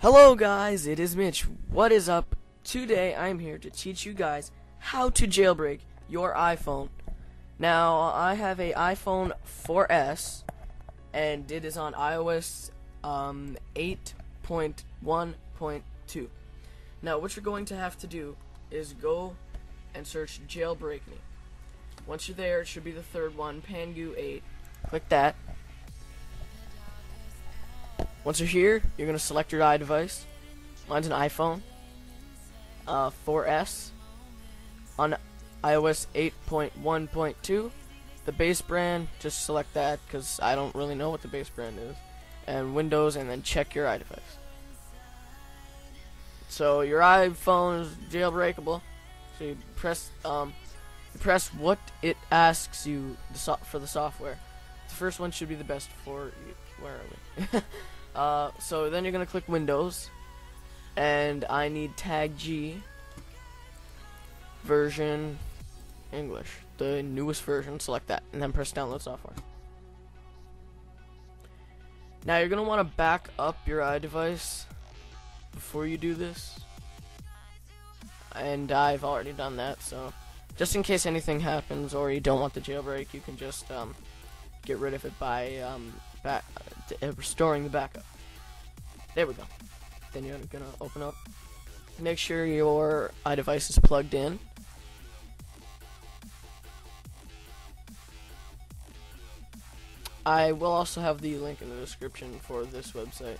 Hello guys, it is Mitch. What is up? Today I'm here to teach you guys how to jailbreak your iPhone. Now, I have a iPhone 4S and it is on iOS um, 8.1.2. Now, what you're going to have to do is go and search jailbreak me. Once you're there, it should be the third one, Pangu 8. Click that. Once you're here, you're going to select your iDevice. Mine's an iPhone uh, 4S on iOS 8.1.2. The base brand, just select that because I don't really know what the base brand is. And Windows, and then check your iDevice. So your iPhone is jailbreakable. So you press um, you press what it asks you the so for the software. The first one should be the best for you. Where are we? uh, so then you're gonna click Windows, and I need TaiG version English, the newest version. Select that, and then press Download software. Now you're gonna want to back up your iDevice before you do this, and I've already done that. So, just in case anything happens or you don't want the jailbreak, you can just um, get rid of it by um, back, uh, restoring the backup. There we go. Then you're gonna open up. Make sure your iDevice is plugged in. I will also have the link in the description for this website.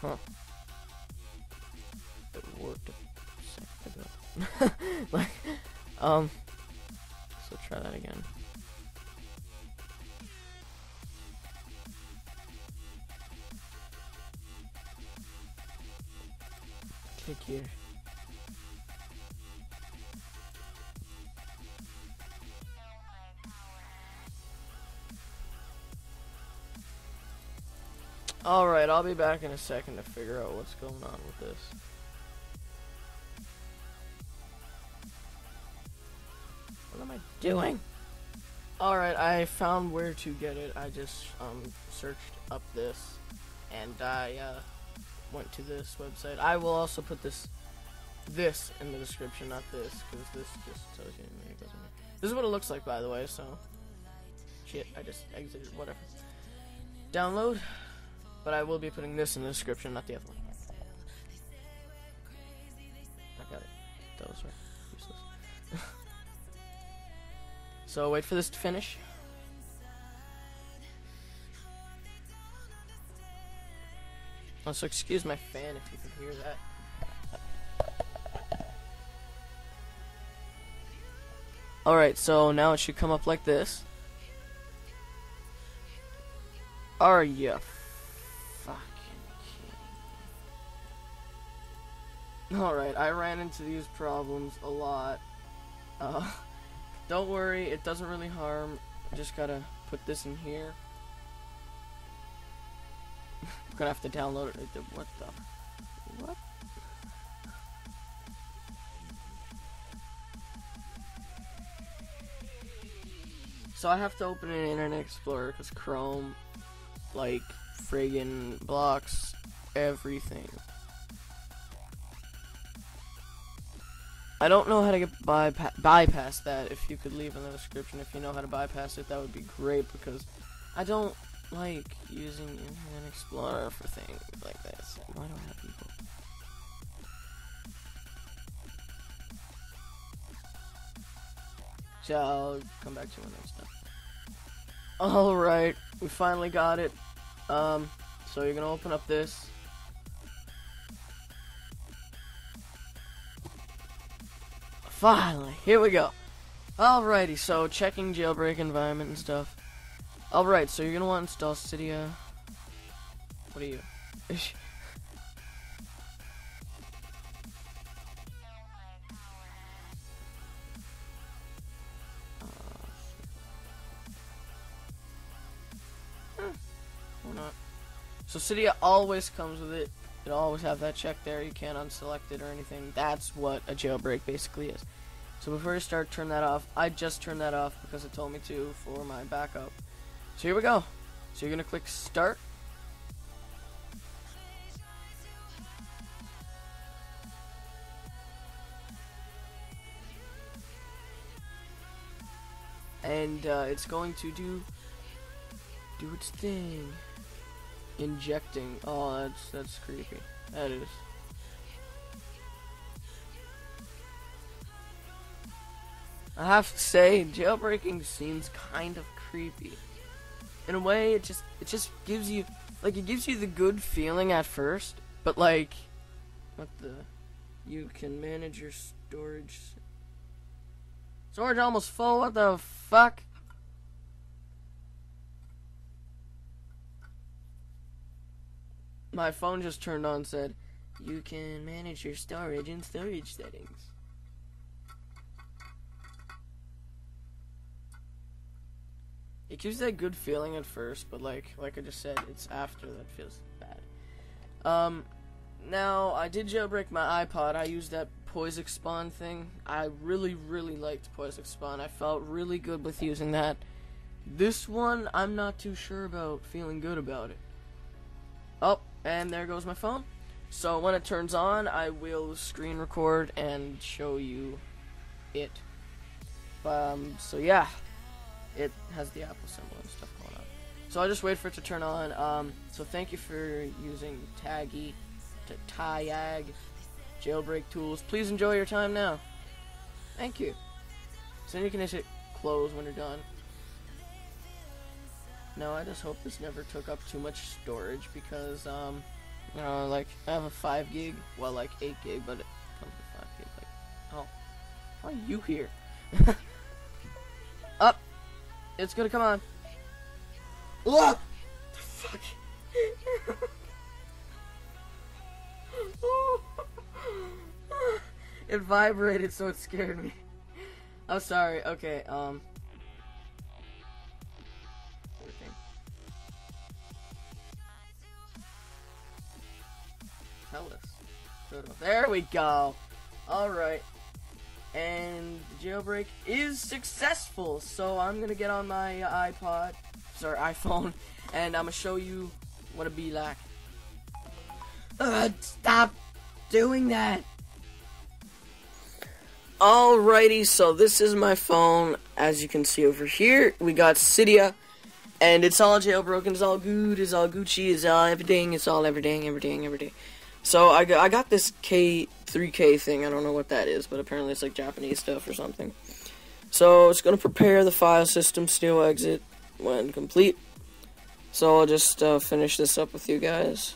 Huh. It worked a second ago. like, um, so try that again. Click here. Alright, I'll be back in a second to figure out what's going on with this. What am I doing? Alright, I found where to get it. I just um, searched up this and I uh, went to this website. I will also put this this in the description, not this, because this just tells you. This is what it looks like, by the way, so. Shit, I just exited, whatever. Download. But I will be putting this in the description, not the other one. I got it. That was right. Useless. so wait for this to finish. Also, excuse my fan if you can hear that. Alright, so now it should come up like this. Are you fucking kidding Alright, I ran into these problems a lot. Uh, don't worry, it doesn't really harm. just gotta put this in here. Gonna have to download it. What the? What? So I have to open an Internet Explorer because Chrome, like, friggin' blocks everything. I don't know how to get bypa bypass that. If you could leave in the description if you know how to bypass it, that would be great because I don't like using Internet Explorer for things like this. Why do I have people? So I'll come back to it next time. Alright, we finally got it. Um, so you're gonna open up this. Finally, here we go. Alrighty, so checking jailbreak environment and stuff. Alright, so you're gonna want to install Cydia. What are you? So Cydia always comes with it. It'll always have that check there. You can't unselect it or anything. That's what a jailbreak basically is. So before you start, turn that off. I just turned that off because it told me to for my backup. So here we go. So you're gonna click start. And uh, it's going to do do its thing. Injecting. Oh, that's that's creepy. That is. I have to say, jailbreaking seems kind of creepy. In a way, it just it just gives you like it gives you the good feeling at first, but like what the you can manage your storage storage almost full. What the fuck? My phone just turned on said you can manage your storage in storage settings. It gives that good feeling at first, but like like I just said, it's after that feels bad. Um, now I did jailbreak my iPod. I used that p0sixspwn thing. I really really liked p0sixspwn. I felt really good with using that. This one, I'm not too sure about feeling good about it. Oh, and there goes my phone. So when it turns on, I will screen record and show you it. Um, so yeah it has the Apple symbol and stuff going on. So I'll just wait for it to turn on. Um, so thank you for using Taggy to TaiG jailbreak tools. Please enjoy your time now. Thank you. So then you can just hit close when you're done. No, I just hope this never took up too much storage because, um, you know, like, I have a 5 gig, well, like 8 gig, but it comes with 5 gig, like, oh, why are you here? Up! It's gonna come on. Look! The fuck? it vibrated, so it scared me. I'm sorry. Okay, um. Tell us. There we go. Alright and the jailbreak is successful. So I'm gonna get on my iPod, sorry iPhone, and I'm gonna show you what it be like. Uh, stop doing that. Alrighty, so this is my phone. As you can see over here, we got Cydia, and it's all jailbroken. It's all good. It's all Gucci. It's all everything. It's all everything, everything, everything. So I got, I got this K 3K thing. I don't know what that is, but apparently it's like Japanese stuff or something. So it's going to prepare the file system steel exit when complete. So I'll just uh, finish this up with you guys.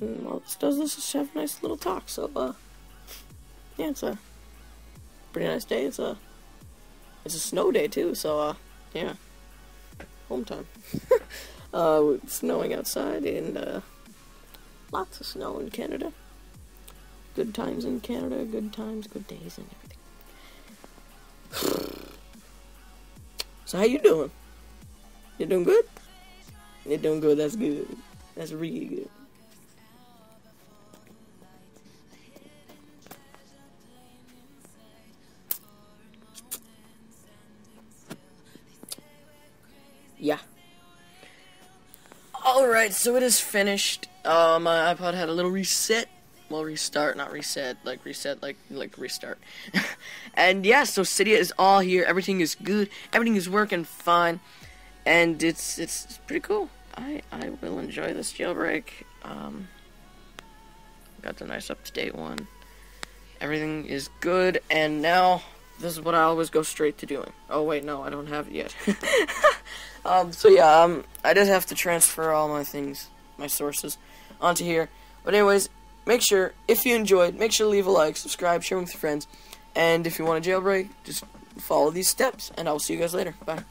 And all this does is just have a nice little talk. So, uh, yeah, it's a pretty nice day. It's a it's a snow day too. So, uh, yeah, home time. Uh, snowing outside and uh, lots of snow in Canada. Good times in Canada, good times, good days, and everything. so how you doing? You doing good? You doing good? That's good. That's really good. Alright, so it is finished. Uh, my iPod had a little reset. Well, restart, not reset. Like, reset, like, like restart. and yeah, so Cydia is all here. Everything is good. Everything is working fine. And it's, it's, pretty cool. I, I will enjoy this jailbreak. Um, got the nice up-to-date one. Everything is good. And now, this is what I always go straight to doing. Oh, wait, no, I don't have it yet. Um, so yeah, um, I did have to transfer all my things, my sources, onto here. But anyways, make sure, if you enjoyed, make sure to leave a like, subscribe, share with your friends. And if you want a jailbreak, just follow these steps. And I will see you guys later. Bye.